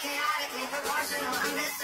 chaotically proportional. I'm missing.